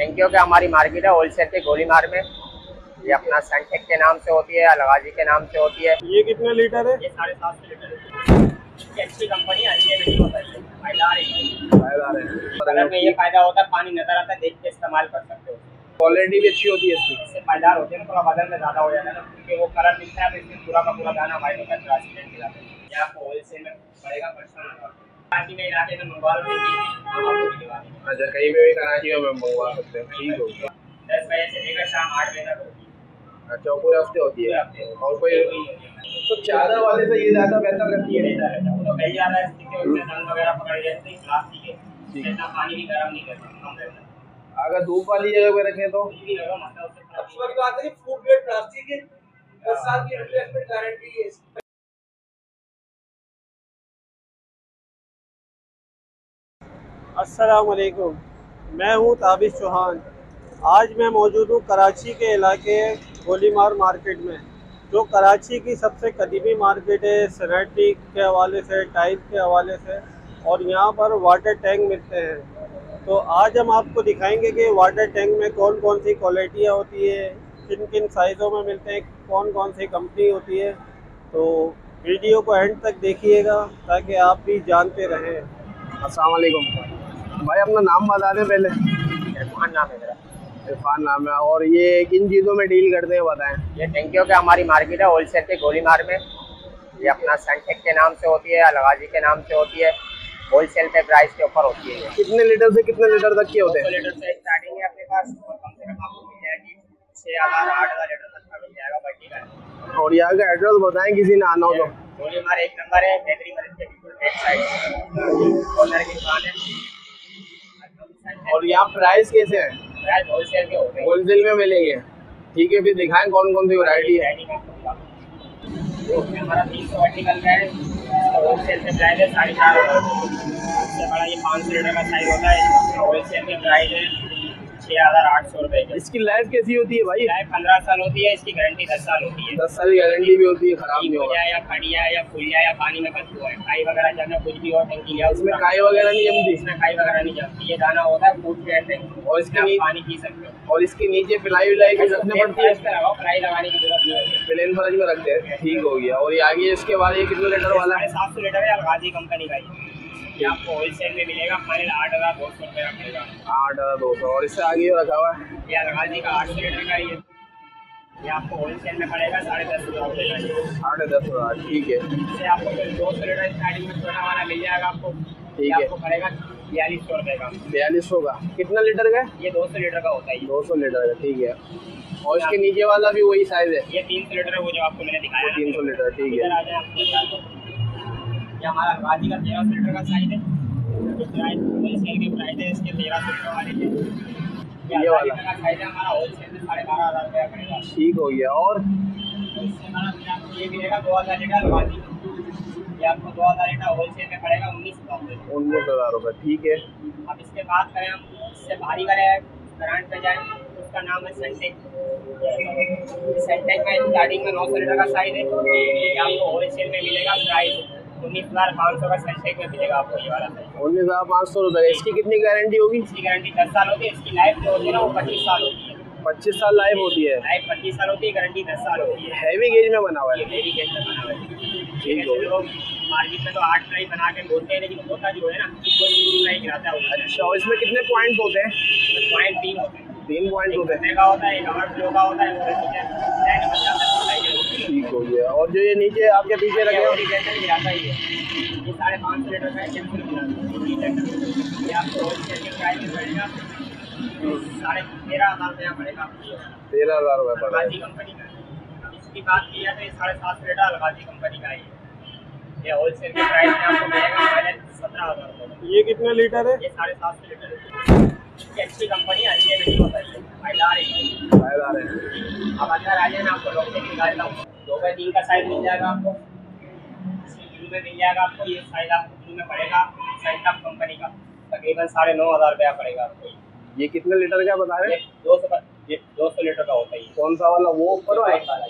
टैंकियों के हमारी मार्केट है होलसेल के गोली मार में। ये अपना सेंटेक के नाम से होती है अलगाजी के नाम से होती है। ये कितने लीटर है? ये साढ़े सात सौ लीटर अच्छी कंपनी अच्छी नहीं होता है। फायदार है फायदार है। कलर में ये फ़ायदा होता है पानी नज़र आता है देख के इस्तेमाल कर सकते हो। क्वालिटी भी अच्छी होती है इसकी। इससे फायदार होते हैं ना थोड़ा वज़न में ज़्यादा हो जाता है ना क्योंकि वो कलर दिखता है तो इसमें पूरा का पूरा दाना वाइट होता है। आपको होलसेल में पड़ेगा में इलाके में मंगवा लो अच्छा कहीं पे भी कराची में मंगवा सकते हैं। ठीक हो गया। दस बजे से लेकर शाम आठ बजे तक अच्छा पूरे हफ़्ते होती है। और कोई तो चादर वाले से ये ज़्यादा बेहतर रहती है। तो है हैं है है अगर धूप वाली जगह पे रखें तो? अच्छी बात है कि फ़ूड ग्रेड प्लास्टिक है दस साल की रिप्लेसमेंट गारंटी है। वालेकुम मैं हूँ ताबिश चौहान। आज मैं मौजूद हूँ कराची के इलाके गोलीमार मार्केट में, जो कराची की सबसे कदीमी मार्केट है सनेटिक के हवाले से टाइल के हवाले से, और यहाँ पर वाटर टैंक मिलते हैं। तो आज हम आपको दिखाएँगे कि वाटर टैंक में कौन कौन सी क्वालिटियाँ होती है किन किन साइज़ों में मिलते हैं कौन कौन सी कंपनी होती है। तो वीडियो को एंड तक देखिएगा, ताकि आप भी जानते रहें। अस्सलाम वालेकुम भाई अपना नाम बता दें पहले। इरफान नाम है मेरा। इरफान नाम है और ये किन चीज़ों में डील करते हैं बताएँ? ये टैंकियों के हमारी मार्केट है होलसेल के गोली मार में। ये अपना सेंटेक के नाम से होती है अलगाजी के नाम से होती है। होलसेल पे प्राइस के ऊपर होती है कितने लीटर से कितने लीटर तक के होते हैं? लीटर से स्टार्टिंग है अपने पास और कम से कम आपको मिल जाएगी। छः हज़ार आठ हज़ार लीटर तक का मिल जाएगा बल्टी का और यहाँ का एड्रेस बताएँ किसी ने आना हो तो। गोली मार एक नंबर है बेकरी मरीज़ के बिल्कुल साइड कॉर्नर की दुकान है। और यहाँ प्राइस कैसे है? होलसेल हैं। में मिलेंगे। ठीक है फिर दिखाएँ कौन कौन सी वैरायटी है। वैरायटी हमारा तीन सौ वर्टिकल का है। होलसेल में प्राइस है साढ़े चार बड़ा ये पाँच सौ लीटर का साइज़ होता है। होलसेल में प्राइस है। छः हज़ार आठ सौ रुपये का। इसकी लाइफ कैसी होती है भाई? लाइफ पंद्रह साल होती है इसकी गारंटी दस साल होती है। दस साल की गारंटी भी होती है खराब नहीं हो होगा या फट जाए या फूल जाए या पानी में बदबू है काई वगैरह जाना कुछ भी और टंकी लिया उसमें काई वगैरह नहीं जमती? इसमें काई वगैरह नहीं जमती ये दाना होता है फ़ूड के अंदर और इसके पानी पी सकते हो। और इसके नीचे पिलाई विलाई भी रखनी पड़ती है? फ्राई लगाने की ज़रूरत नहीं होती। प्लेन फ़र्ज़ में रखते हैं ठीक हो गया। और ये आगे इसके बाद ये कितने लीटर वाला है? सात सौ लीटर है अलगाजी कंपनी का ये आपको होलसेल में मिलेगा फाइनल आठ हज़ार दो सौ रुपये का आठ हज़ार दो सौ और इससे आगे रखा हुआ है? ये अलगाजी का आठ सौ लीटर का ये ये आपको होलसेल में पड़ेगा साढ़े दस हज़ार रुपये साढ़े दस हज़ार ठीक है। इससे आपको फिर दो सौ लीटर स्टार्टिंग में छोटा वाला मिल जाएगा आपको। ठीक है। आपको पड़ेगा बयालीस सौ रुपये का। बयालीस सौ का। कितना लीटर का ये दो सौ लीटर का होता है दो सौ लीटर का ठीक है। और इसके नीचे वाला भी वही साइज़ है? ये तीन सौ लीटर है वो जो आपको मैंने दिखाया। तीन सौ लीटर ठीक है। ये हमारा अलगाजी का तेरह सौ लीटर का साइज़ है। ये प्राइस प्राइस है इसके तेरह सौ लीटर वाले के। ये वाला? का साइज़ है हमारा होलसेल में साढ़े बारह हज़ार रुपया पड़ेगा। ठीक हो गया और? इससे हमारा ये मिलेगा दो हज़ार लीटर अलगाजी ये आपको दो हज़ार लीटर होलसेल में पड़ेगा उन्नीस हज़ार उन्नीस हज़ार रुपये ठीक है। अब इसके बाद करें हम इससे भारी वाले ब्रांड पे जाएँ उसका नाम है सेंटेक सेंटेक में स्टार्टिंग में नौ सौ लीटर का साइज़ है। ये आपको होलसेल में मिलेगा प्राइस उन्नीस हज़ार पाँच सौ का में मिलेगा आपको ये वाला उन्नीस हज़ार पाँच सौ रुपये इसकी कितनी गारंटी होगी? इसकी गारंटी दस साल होती है इसकी लाइफ जो होती है ना वो पच्चीस साल होती है। पच्चीस साल लाइफ होती है। लाइफ पच्चीस साल होती है गारंटी दस साल होती है। हैवी गेज में बना हुआ है। मेरी केस में बना हुआ है। ठीक लोग मार्केट में तो आठ फ्राई बना के बोलते हैं लेकिन होता जो है ना। फ्राई गिराता है अच्छा और इसमें कितने पॉइंट होते हैं? पॉइंट तीन होते हैं। तीन पॉइंट होते हैं। होता है एक आवर फ्लो का होता है ठीक हो गया। और जो ये नीचे आपके पीछे रखे तेरह हज़ार रुपया पड़ रहा का। अब इसकी बात की जाए तो ये साढ़े सात सौ अलगाजी कंपनी का है ये। ये होलसेल के प्राइस में आपको मिलेगा सत्रह हज़ार रुपये। ये कितने लीटर है? ये साढ़े सात सौ लीटर है। अच्छी कंपनी है अच्छी नहीं होता है। फायदार है फायदार है। अब अंदर आ जाए मैं आपको लोग से निकालता हूँ दो बाई का साइज़ मिल जाएगा आपको। ब्लू में मिल जाएगा आपको ये साइज़ आपको ब्लू में पड़ेगा सेंटअप कंपनी का। तकरीबन साढ़े नौ हज़ार रुपया पड़ेगा आपको ये। कितने लीटर का बता रहे हैं? दो सौ ये दो सौ लीटर का होता है कौन सा वाला? वो ऊपर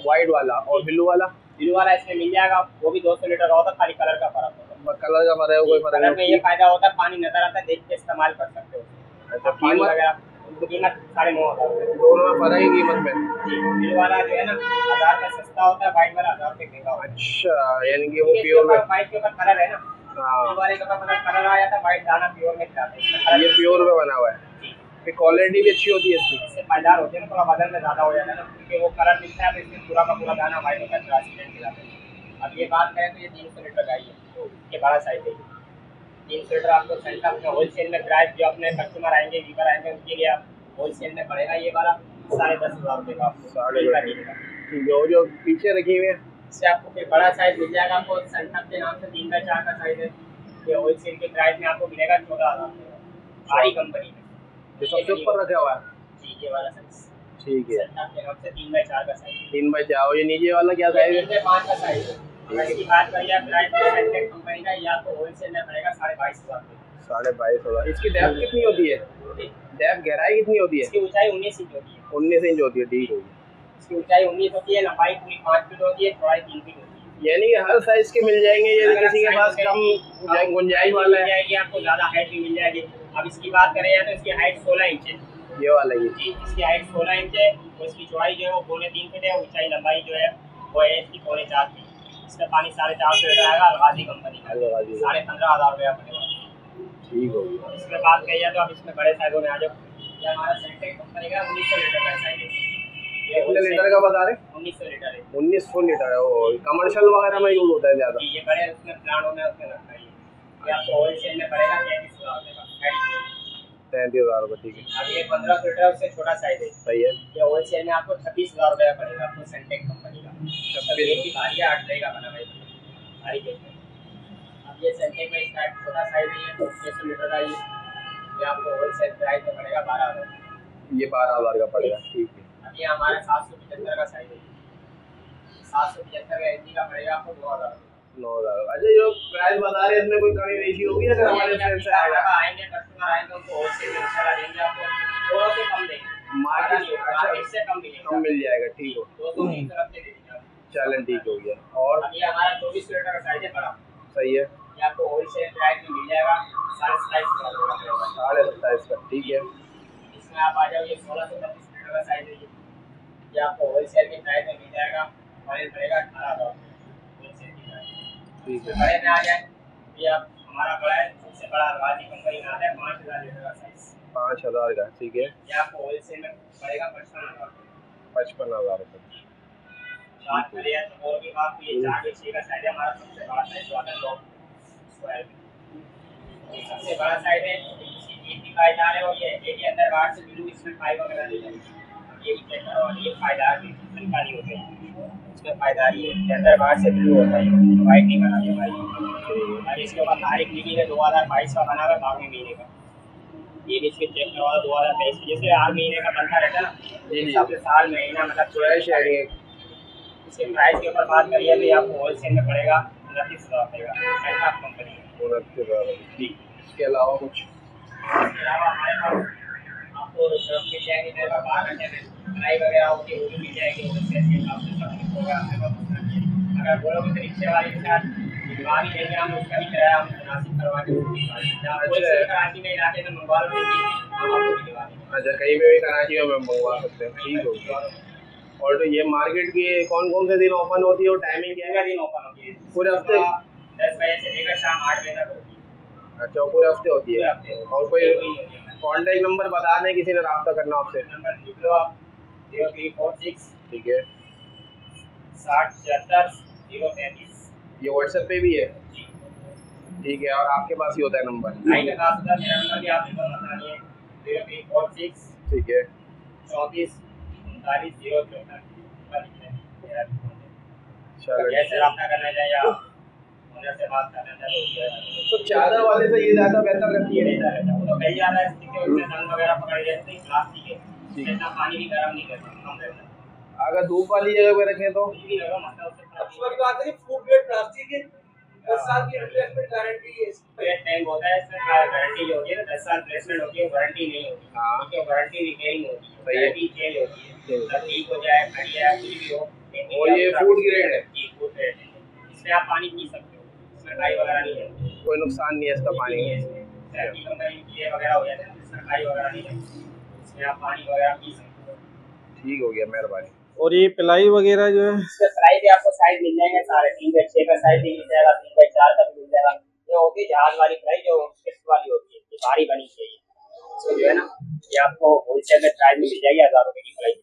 White वाला। और ब्लू वाला? ब्लू वाला इसमें मिल जाएगा वो भी दो सौ लीटर का होता है खाली कलर का फ़र्क होता है। कलर का फ़र्क है कोई फ़र्क में ये फ़ायदा होता है पानी नज़र आता है देख के इस्तेमाल कर सकते हो। अच्छा पानी कीमत इसकी कीमत साढ़े नौ हज़ार दोनों में फ़र्क है कीमत में। जी ब्लू वाला जो है ना हज़ार का सस्ता होता है वाइट वाला हज़ार रुपये महँगा है। अच्छा यानी कि वो प्योर में वाइट के ऊपर कलर है ना ब्लू हाँ वाले के ऊपर मतलब कलर आ जाता है वाइट दाना प्योर में जाता इसमें colour ये प्योर में बना हुआ है। जी। क्वालिटी भी अच्छी होती है इसकी। इससे पायदार होते हैं ना थोड़ा वज़न में ज़्यादा हो जाता है ना क्योंकि वो कलर दिखता है तो इसमें पूरा का पूरा दाना वाइट होता है ट्रांसपेरेंट मिलाते हैं। अब ये बात करें तो ये तीन सौ लीटर का ही है ये बड़ा साइज़ है। तीन सौ लीटर आपको सेंटर अपने होलसेल में प्राइस जो अपने कस्टमर आएँगे वीवर आएँगे उनके लिए आप होलसेल में पड़ेगा ये वाला साढ़े दस हज़ार रुपये का आपको साढ़े है वो जो पीछे रखी हुई है? इससे आपको फिर बड़ा साइज़ मिल जाएगा आपको सेंटर के नाम से तीन का चार का साइज़ है। ये होलसेल के प्राइस में आपको मिलेगा चौदह हज़ार भारी कंपनी में। जो सबसे ऊपर रखा हुआ है? जी ये वाला साइज़ ठीक है। तीन बाई चार का साइज़ तीन बाई चार ये नीचे वाला क्या साइज़ है? पाँच का साइज़ है। इसकी बात करिए आप प्राइस तो कंपनी का ये आपको होलसेल में पड़ेगा साढ़े बाईस हज़ार साढ़े बाईस हज़ार। इसकी डेप्थ कितनी होती है? डेप्थ गहराई कितनी होती है? इसकी ऊंचाई उन्नीस इंच होती है। उन्नीस इंच होती है ठीक होगी इसकी ऊंचाई उन्नीस होती है लंबाई पूरी पाँच फीट होती है चौड़ाई तीन फीट होती है। यानी कि हर साइज़ के मिल जाएँगे ये किसी के पास कम गुंजाइश- वाला है जाएगी। आपको ज़्यादा हाइट भी मिल जाएगी। अब इसकी बात करें तो इसकी हाइट सोलह इंच है। ये वाला ये। जी इसकी हाइट सोलह इंच है और इसकी चौड़ाई जो है वो पौने तीन फीट है ऊंचाई लंबाई जो है वो है इसकी पौने चार फीट। इसका पानी साढ़े चार सौ लीटर आएगा अलगाजी कंपनी का। साढ़े पंद्रह हज़ार रुपया पड़ेगा। ठीक होगी इसमें बात कही जाए तो आप इसमें बड़े साइजों में आ जाओ। ये हमारा सेंटेक कंपनी का उन्नीस सौ लीटर का साइज़ है। कितने लीटर का बता रहे? उन्नीस सौ लीटर है। उन्नीस सौ लीटर है वो कमर्शियल वगैरह में यूज़ होता है ज़्यादा। ये बड़े उसमें प्लानों में उसमें लगता है। ये। ये आपको होलसेल में पड़ेगा तैंतीस हज़ार रुपये का। तैंतीस हज़ार रुपये ठीक है। अब ये पंद्रह सौ लीटर उससे छोटा साइज़ है। सही है। ये होलसेल में आपको छब्बीस हज़ार रुपये का पड़ेगा आपको सेंटेक कंपनी का। छब्बीस। की भारी आठ रहेगा बना भाई। ये सेंटेक में इसका छोटा साइज़ है ये छः सौ लीटर का ये। ये आपको होलसेल प्राइस में पड़ेगा बारह हज़ार ये बारह हज़ार का पड़ेगा ठीक है। ये हमारे सात सौ पचहत्तर का साइज़ है। सात सौ पचहत्तर का एच का पड़ेगा आपको दो हज़ार नौ हज़ार। अच्छा जो प्राइस बता रहे हैं इसमें कोई कमी होगी अगर हमारे फ्रेंड से आएगा। आएँगे कस्टमर आएँगे उनको में इंशाल्लाह देंगे आपको। थोड़ा से कम देंगे। मार्केट अच्छा कम मिलेगा। कम मिल जाएगा ठीक हो। दो सौ तरफ़ से दे देंगे। आपको। चलन ठीक हो गया। और? हमारा चौबीस लीटर का साइज़ है बड़ा। सही है। ये आपको होलसेल प्राइस में मिल जाएगा साढ़े सत्ताईस का साढ़े सत्ताईस का ठीक है। इसमें आप आ जाओ ये सोलह सौ बत्तीस लीटर का साइज़ है ये। ये आपको होलसेल के प्राइस में मिल जाएगा हमारे पड़ेगा अठारह हज़ार होलसेल की प्राइस ठीक है। बड़े में आ जाए ये अब हमारा बड़ा है सबसे बड़ा अलगाजी कंपनी का है पाँच हज़ार लीटर का साइज़ पाँच हज़ार का ठीक है। ये आपको होलसेल में पड़ेगा पचपन हज़ार। पचपन हज़ार रुपये बात करें तो और भी बात ये चार के छः का साइज़ हमारा सबसे बड़ा साइज़ दो। सबसे बड़ा साइज़ है इसकी है और ये है कि अंदर बाहर से ब्लू इसमें पाइप वगैरह नहीं है ये भी और ये पायदार भी नहीं होता है इसमें पायदारी है अंदर बाहर से ब्लू होता है वाइट नहीं बनाते भाई और इसके ऊपर तारीख लिखी है दो हज़ार बाईस का बना हुआ है बारहवें महीने का ये भी इसके चेक करवा दो हज़ार तेईस जैसे हर महीने का बनता रहता है ना साल महीना मतलब है इसके प्राइस के ऊपर बात करिए तो आपको होलसेल में पड़ेगा का है इसके अलावा कुछ आपको ट्रक मिल जाएँगे मेरे होगी मिल जाएगी होगा है। अगर बोलोगे तो रिक्शे वाले के साथ दिलवा भी देंगे हम उसका भी किराया मुनासिब करवा के अच्छा। कहीं पे भी कराची में मंगवा सकते हैं, ठीक हो गया और तो ये मार्केट की कौन कौन से दिन ओपन होती है और टाइमिंग क्या है? दिन ओपन होगी है। पूरे हफ़्ते? दस बजे से लेकर शाम आठ बजे तक होगी अच्छा पूरे हफ़्ते होती है? और कोई कांटेक्ट नंबर बता दें किसी ने रब्ता करना आपसे? नंबर लिख लो आप। ज़ीरो थ्री फोर सिक्स ठीक है। साठ छिहत्तर ज़ीरो तैंतीस। ये व्हाट्सएप पे भी है? ठीक है और आपके पास ही होता है नंबर होता है मेरा नंबर भी आप लिखो मसला नहीं है। ज़ीरो थ्री फोर सिक्स ठीक है। चौंतीस उनतालीस ज़ीरो तो चादर वाले से ये ज़्यादा बेहतर रहती है। रहता रहता वो तो कहीं ज़्यादा स्थिति है उसमें रंग वगैरह पकड़ जाते हैं प्लास्टिक है इतना पानी भी गर्म नहीं करता कम रहता है अगर धूप वाली जगह पे रखें तो? अब की बात है फ़ूड ग्रेड प्लास्टिक है दस साल की रिप्लेसमेंट गारंटी है टैंक होता है इसमें गारंटी जो होती है दस साल प्लेसमेंट होती है वारंटी नहीं होती। हाँ। ठीक है वारंटी रिपेयरिंग होती है। चेंज होती है। हो। जाए जाए कुछ भी हो और ये है? जी फ़ूड ग्रेड है। इसमें आप पानी पी सकते हो। इसमें वगैरह नहीं है। कोई नुकसान नहीं है इसका पानी। है इसमें। सर्दी कंपनी की ये वगैरह हो जाता है इसमें डाई वगैरह नहीं है। इसमें आप पानी वगैरह पी सकते हो। ठीक हो गया मेहरबानी। और ये पिलाई वगैरह जो है? इसका प्राइस भी आपको साइज़ मिल जाएँगे साढ़े तीन बाई छः का साइज़ भी मिल जाएगा तीन बाई चार का भी मिल जाएगा। ये होती है जहाज़ वाली फ्राई जो किस्त वाली होती है भारी बनी चाहिए इसको जो है ना, ये आपको होलसेल में प्राइस मिल जाएगी, हज़ार रुपए की प्राइस